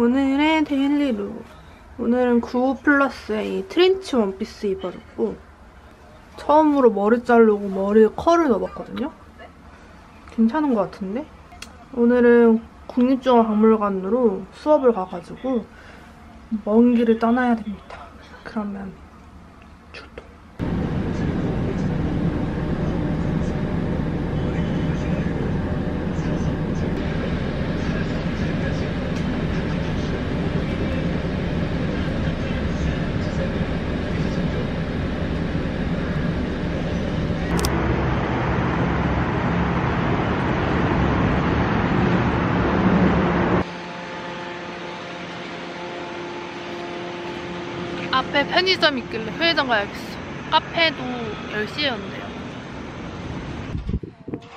오늘의 daily look. 오늘은 95 플러스의 이 트렌치 원피스 입어줬고 처음으로 머리 자르고 머리에 컬을 넣어봤거든요? 괜찮은 것 같은데? 오늘은 국립중앙박물관으로 수업을 가가지고 먼 길을 떠나야 됩니다. 그러면 앞에 편의점 있길래 편의점 가야겠어. 카페도 10시였는데요.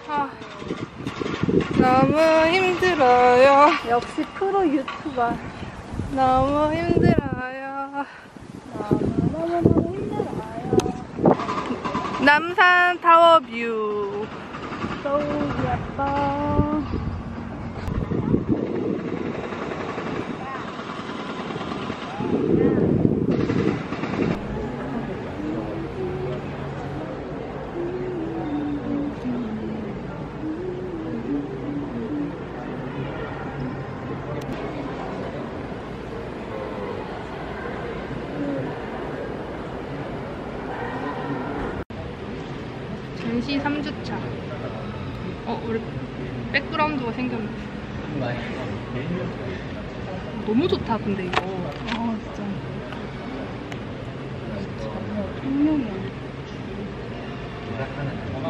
아, 너무 힘들어요. 역시 프로 유튜버. 너무 힘들어요. 너무너무 힘들어요. 남산 타워뷰. 너무 예뻐. 전시 3주차. 어, 우리 백그라운드가 생겼네. 너무 좋다, 근데 이거. 아, 진짜. 분명이야.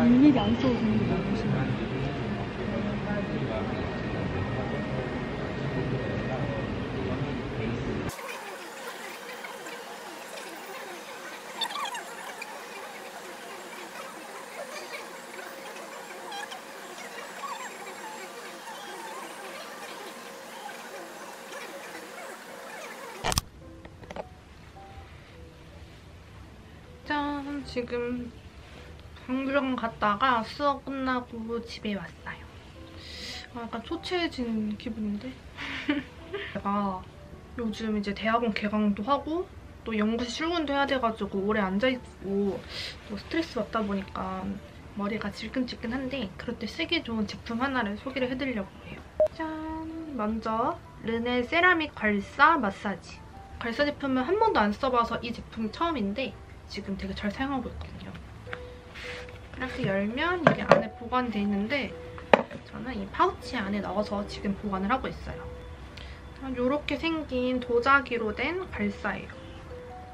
일일이 안게 너무 심해. 짠, 지금 박물관 갔다가 수업 끝나고 집에 왔어요. 아, 약간 초췌해진 기분인데? 제가 요즘 이제 대학원 개강도 하고 또 연구실 출근도 해야 돼가지고 오래 앉아있고 또 스트레스 받다 보니까 머리가 질끈질끈한데 그럴 때 쓰기 좋은 제품 하나를 소개를 해드리려고 해요. 짠! 먼저 르네 세라믹 괄사 마사지. 괄사 제품은 한 번도 안 써봐서 이 제품이 처음인데 지금 되게 잘 사용하고 있거든요. 이렇게 열면 이게 안에 보관이 돼 있는데 저는 이 파우치 안에 넣어서 지금 보관을 하고 있어요. 이렇게 생긴 도자기로 된 괄사예요.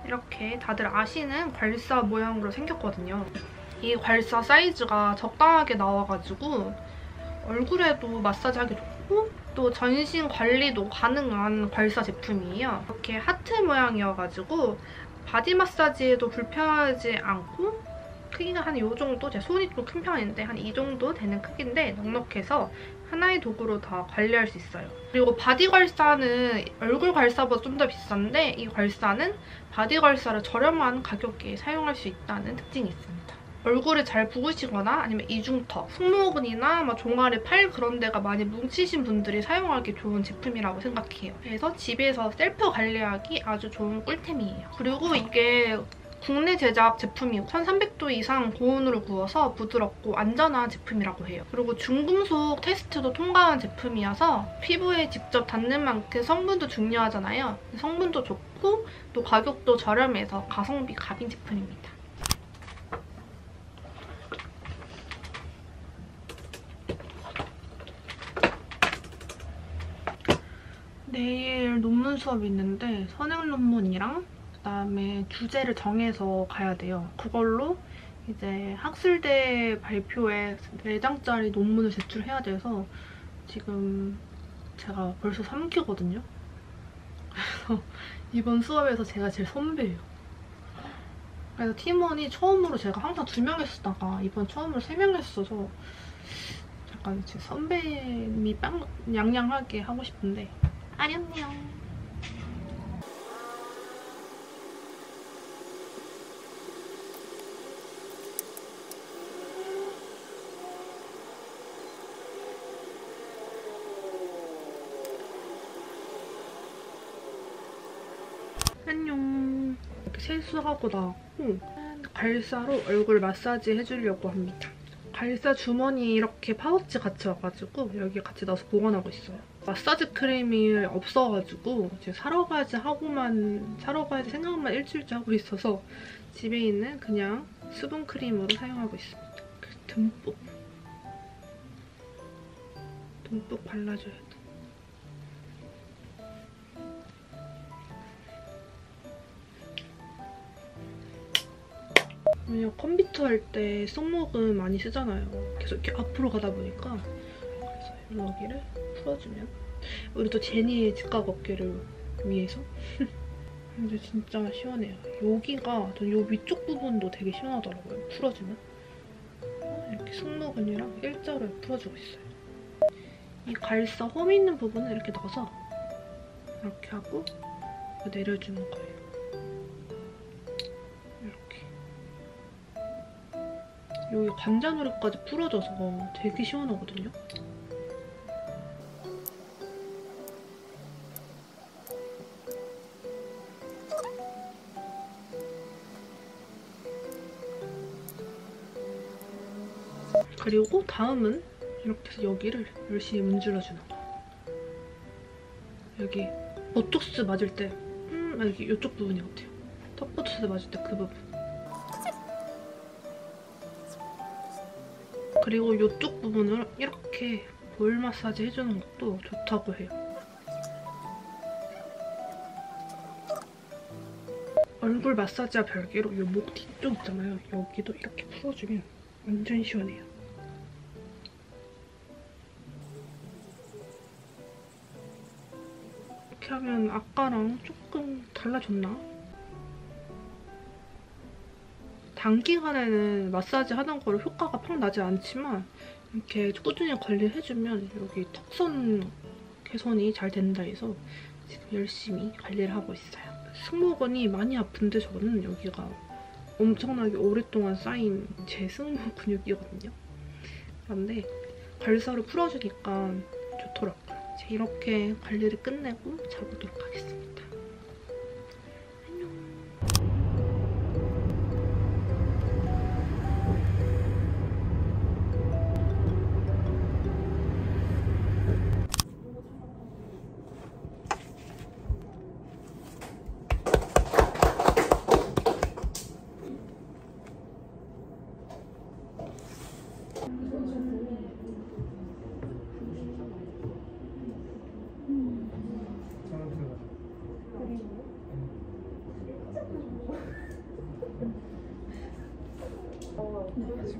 이렇게 다들 아시는 괄사 모양으로 생겼거든요. 이 괄사 사이즈가 적당하게 나와가지고 얼굴에도 마사지하기 좋고 또 전신 관리도 가능한 괄사 제품이에요. 이렇게 하트 모양이어가지고 바디 마사지에도 불편하지 않고 크기가 한 이 정도, 제 손이 좀 큰 편인데 한 이 정도 되는 크기인데 넉넉해서 하나의 도구로 다 관리할 수 있어요. 그리고 바디 괄사는 얼굴 괄사보다 좀 더 비싼데 이 괄사는 바디 괄사를 저렴한 가격에 사용할 수 있다는 특징이 있습니다. 얼굴을 잘 부으시거나 아니면 이중턱, 승모근이나 막 종아리, 팔 그런 데가 많이 뭉치신 분들이 사용하기 좋은 제품이라고 생각해요. 그래서 집에서 셀프 관리하기 아주 좋은 꿀템이에요. 그리고 이게 국내 제작 제품이고 1300도 이상 고온으로 구워서 부드럽고 안전한 제품이라고 해요. 그리고 중금속 테스트도 통과한 제품이어서 피부에 직접 닿는 만큼 성분도 중요하잖아요. 성분도 좋고 또 가격도 저렴해서 가성비 갑인 제품입니다. 내일 논문 수업이 있는데 선행 논문이랑 그다음에 주제를 정해서 가야 돼요. 그걸로 이제 학술대 발표에 4장짜리 논문을 제출해야 돼서 지금 제가 벌써 3기거든요. 그래서 이번 수업에서 제가 제일 선배예요. 그래서 팀원이 처음으로 제가 항상 2명 했었다가 이번 처음으로 3명 했어서 약간 제 선배님이 빵 양양하게 하고 싶은데 아련녕. 안녕. 이렇게 세수하고 나왔고 갈사로 얼굴 마사지 해주려고 합니다. 갈사 주머니 이렇게 파우치 같이 와가지고 여기 같이 넣어서 보관하고 있어요. 마사지 크림이 없어가지고 이제 사러 가야지 하고만 사러 가야지 생각만 일주일째 하고 있어서 집에 있는 그냥 수분 크림으로 사용하고 있습니다. 그 듬뿍 듬뿍 발라줘야 돼. 왜냐 컴퓨터 할 때 손목은 많이 쓰잖아요. 계속 이렇게 앞으로 가다 보니까 그래서 여기를 풀어주면 우리 또 제니의 직각 어깨를 위해서 근데 진짜 시원해요. 여기가 전 요 위쪽 부분도 되게 시원하더라고요. 풀어주면 이렇게 승모근이랑 일자로 풀어주고 있어요. 이 갈사 홈 있는 부분을 이렇게 넣어서 이렇게 하고 내려주는 거예요. 이렇게. 여기 관자놀이까지 풀어져서 되게 시원하거든요. 그리고 다음은 이렇게 해서 여기를 열심히 문질러주는 거. 여기 보톡스 맞을 때, 음, 여기 이쪽 부분이 같아요. 턱 보톡스 맞을 때 그 부분. 그리고 이쪽 부분을 이렇게 볼 마사지 해주는 것도 좋다고 해요. 얼굴 마사지와 별개로 이 목 뒤쪽 있잖아요. 여기도 이렇게 풀어주면 완전 시원해요. 하면 아까랑 조금 달라졌나? 단기간에는 마사지 하는 거로 효과가 팍 나지 않지만 이렇게 꾸준히 관리를 해주면 여기 턱선 개선이 잘 된다 해서 지금 열심히 관리를 하고 있어요. 승모근이 많이 아픈데 저는 여기가 엄청나게 오랫동안 쌓인 제 승모 근육이거든요. 그런데 갈사로 풀어주니까. 이렇게 관리를 끝내고 자보도록 하겠습니다.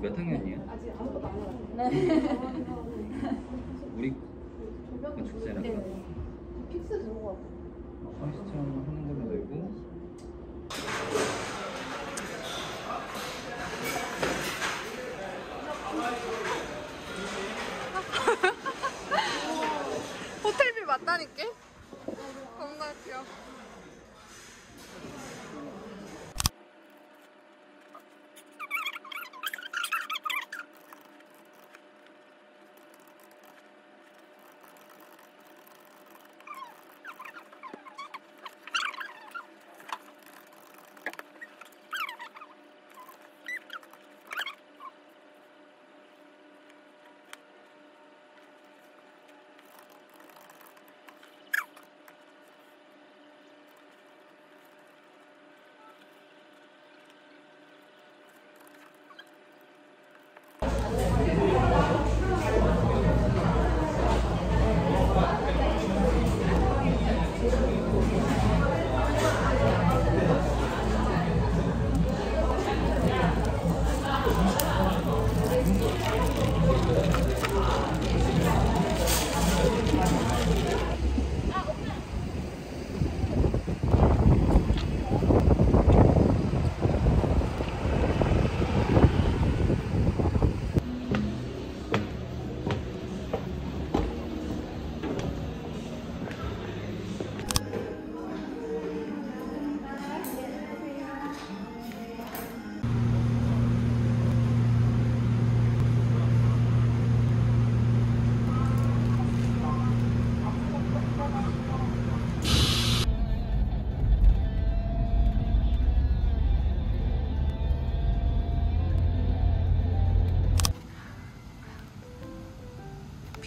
지금 몇 학년이야? 아직 아무것도 안 해요. 우리 그 축제랑 네. 픽스 들어가. 시청 하는 걸로 되고. 호텔비 맞다니까? 겁나 귀여워.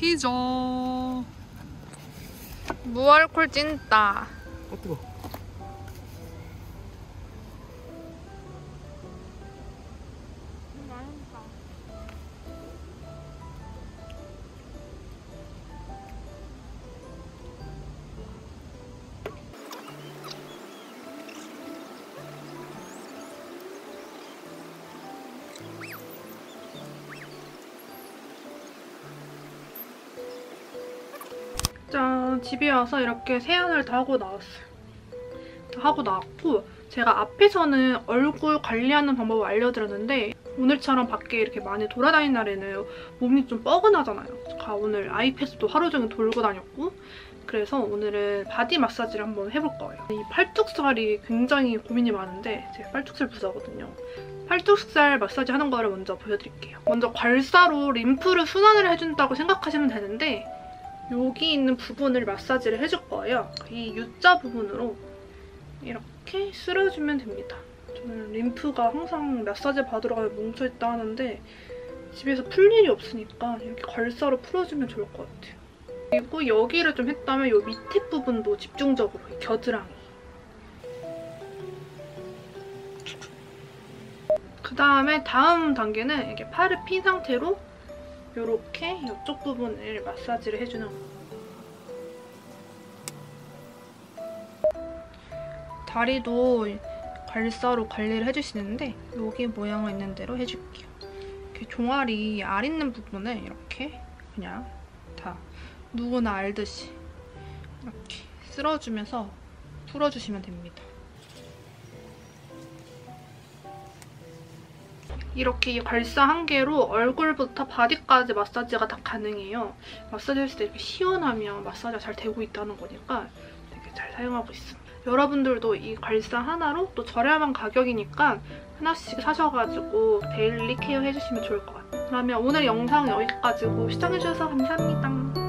피자. 무알콜 찐따. 어 뜨거. 짠 집에 와서 이렇게 세안을 다 하고 나왔어요. 다 하고 나왔고 제가 앞에서는 얼굴 관리하는 방법을 알려드렸는데 오늘처럼 밖에 이렇게 많이 돌아다니는 날에는 몸이 좀 뻐근하잖아요. 제가 오늘 아이패드도 하루 종일 들고 다녔고 그래서 오늘은 바디 마사지를 한번 해볼 거예요. 이 팔뚝살이 굉장히 고민이 많은데 제가 팔뚝살 부자거든요. 팔뚝살 마사지 하는 거를 먼저 보여드릴게요. 먼저 괄사로 림프를 순환을 해준다고 생각하시면 되는데 여기 있는 부분을 마사지를 해줄 거예요. 이 U자 부분으로 이렇게 쓸어주면 됩니다. 저는 림프가 항상 마사지 받으러 가면 뭉쳐있다 하는데 집에서 풀 일이 없으니까 이렇게 괄사로 풀어주면 좋을 것 같아요. 그리고 여기를 좀 했다면 이 밑에 부분도 집중적으로 이 겨드랑이 그 다음에 다음 단계는 이렇게 팔을 핀 상태로 이렇게 이쪽 부분을 마사지를 해주는 거. 다리도 괄사로 관리를 해주시는데 여기 모양을 있는 대로 해줄게요. 이렇게 종아리 알 있는 부분을 이렇게 그냥 다 누구나 알듯이 이렇게 쓸어주면서 풀어주시면 됩니다. 이렇게 이 괄사 한 개로 얼굴부터 바디까지 마사지가 다 가능해요. 마사지 했을 때 이렇게 시원하면 마사지가 잘 되고 있다는 거니까 되게 잘 사용하고 있습니다. 여러분들도 이 괄사 하나로 또 저렴한 가격이니까 하나씩 사셔가지고 daily care 해주시면 좋을 것 같아요. 그러면 오늘 영상 여기까지고 시청해주셔서 감사합니다.